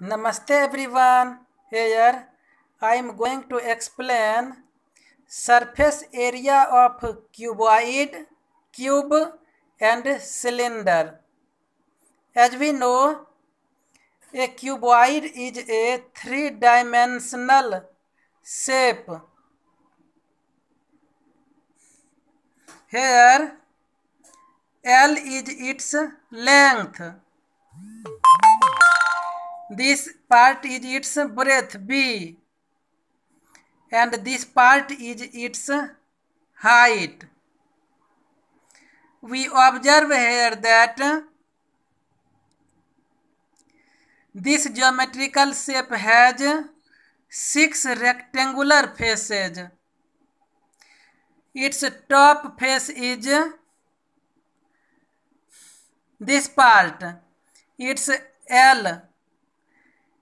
Namaste everyone. Here I am going to explain surface area of cuboid, cube and cylinder. As we know, a cuboid is a three-dimensional shape. Here L is its length. This part is its breadth B and this part is its height. We observe here that this geometrical shape has six rectangular faces. Its top face is this part. Its L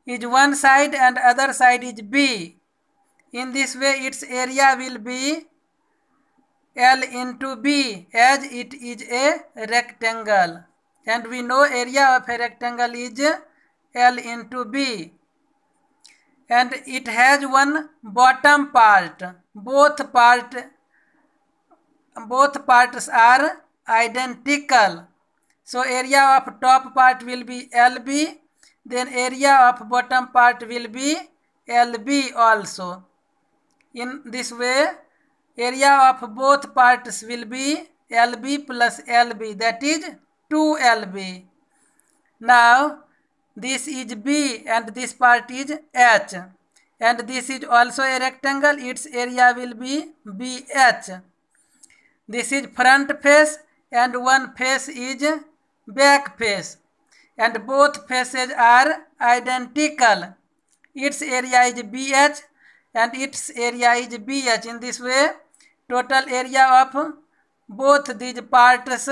is one side and other side is B. In this way its area will be L into B as it is a rectangle. And we know area of a rectangle is L into B. And it has one bottom part. Both part both parts are identical. So area of top part will be LB then area of bottom part will be LB also. In this way, area of both parts will be LB plus LB that is 2LB. Now, this is B and this part is H and this is also a rectangle its area will be BH. This is front face and one face is back face and both faces are identical. Its area is BH and its area is BH. In this way, total area of both these parts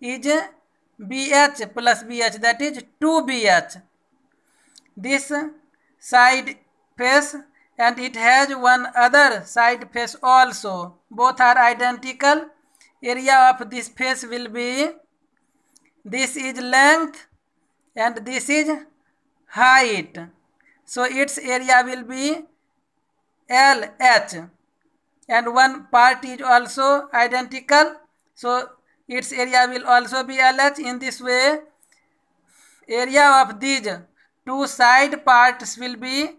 is BH plus BH that is 2BH. This side face and it has one other side face also. Both are identical. Area of this face will be this is length and this is height. So its area will be LH and one part is also identical. So its area will also be LH. In this way, area of these two side parts will be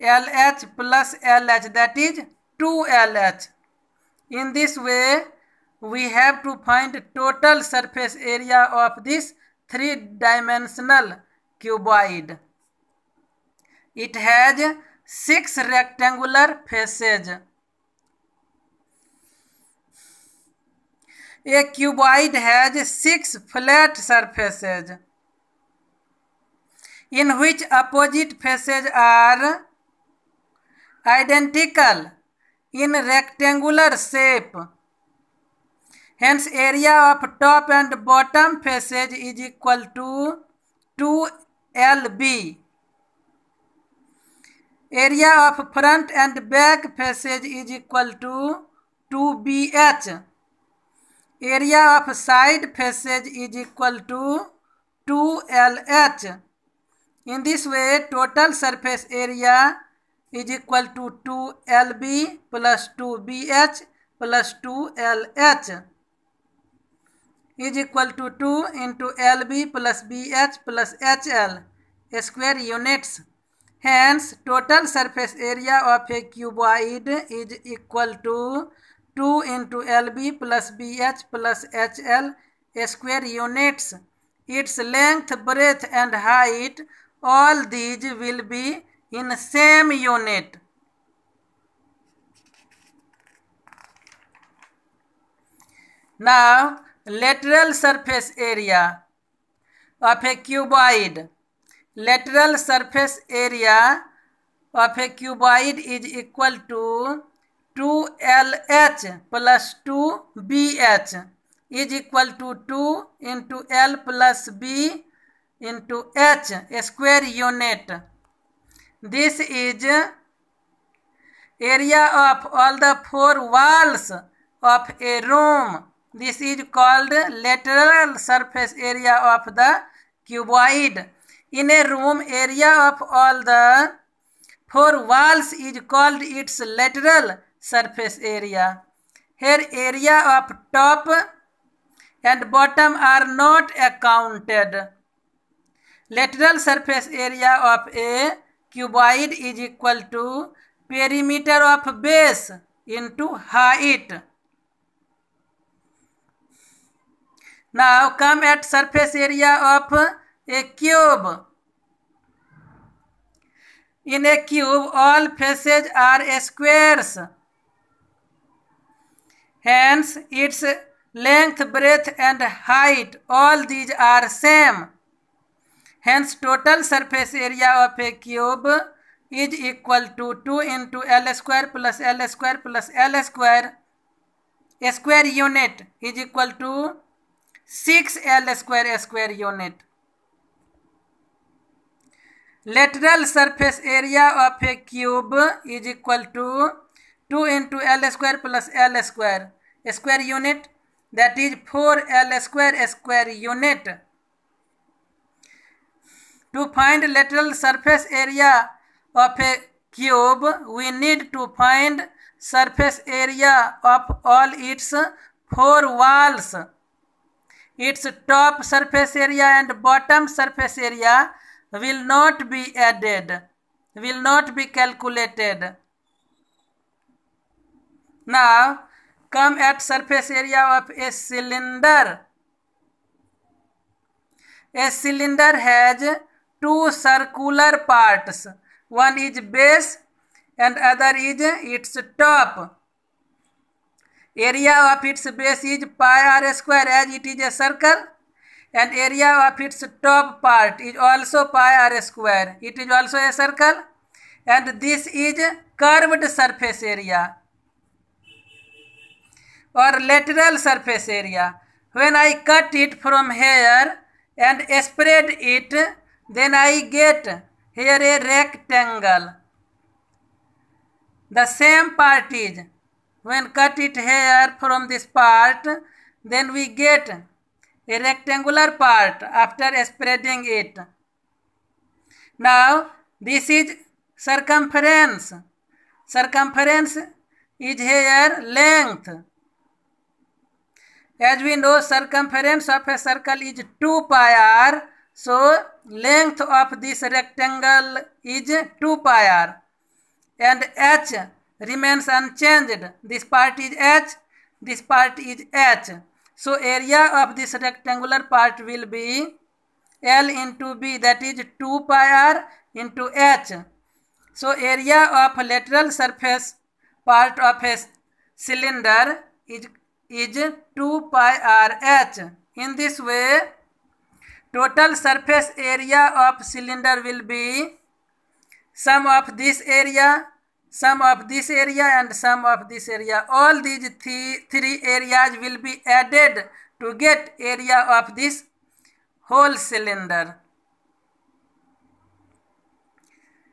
LH plus LH that is 2LH. In this way, we have to find total surface area of this three dimensional cuboid it has six rectangular faces a cuboid has six flat surfaces in which opposite faces are identical in rectangular shape Hence area of top and bottom faces is equal to 2LB. Area of front and back faces is equal to 2BH. Area of side faces is equal to 2LH. In this way, total surface area is equal to 2LB plus 2BH plus 2LH is equal to 2 into LB plus BH plus HL square units. Hence, total surface area of a cuboid is equal to 2 into LB plus BH plus HL square units. Its length, breadth and height, all these will be in same unit. Now, lateral surface area of a cuboid lateral surface area of a cuboid is equal to two l h plus two b h is equal to two into l plus b into h square unit this is area of all the four walls of a room this is called lateral surface area of the cuboid. In a room, area of all the four walls is called its lateral surface area. Here area of top and bottom are not accounted. Lateral surface area of a cuboid is equal to perimeter of base into height. Now come at surface area of a cube. In a cube, all faces are squares. Hence, its length, breadth and height, all these are same. Hence, total surface area of a cube is equal to 2 into L square plus L square plus L square. A square unit is equal to 6 L square square unit. Lateral surface area of a cube is equal to 2 into L square plus L square. A square unit that is 4 L square square unit. To find lateral surface area of a cube, we need to find surface area of all its four walls. Its top surface area and bottom surface area will not be added, will not be calculated. Now, come at surface area of a cylinder. A cylinder has two circular parts. One is base and other is its top. Area of its base is pi r square as it is a circle and area of its top part is also pi r square. It is also a circle and this is curved surface area or lateral surface area. When I cut it from here and spread it, then I get here a rectangle. The same part is, when cut it here from this part, then we get a rectangular part after spreading it. Now, this is circumference. Circumference is here length. As we know, circumference of a circle is 2 pi r. So, length of this rectangle is 2 pi r. And h remains unchanged. This part is h, this part is h. So, area of this rectangular part will be L into B that is 2 pi r into h. So, area of lateral surface part of a cylinder is is 2 pi r h. In this way, total surface area of cylinder will be sum of this area, sum of this area and sum of this area. All these three, three areas will be added to get area of this whole cylinder.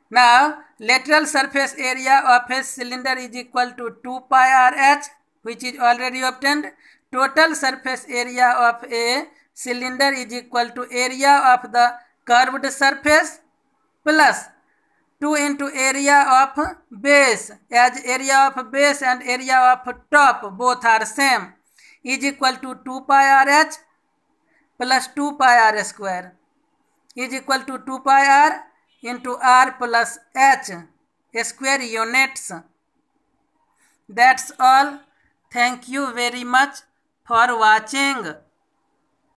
Now, lateral surface area of a cylinder is equal to 2 pi r h which is already obtained. Total surface area of a cylinder is equal to area of the curved surface plus 2 into area of base as area of base and area of top both are same is equal to 2 pi r h plus 2 pi r square is equal to 2 pi r into r plus h square units. That's all. Thank you very much for watching.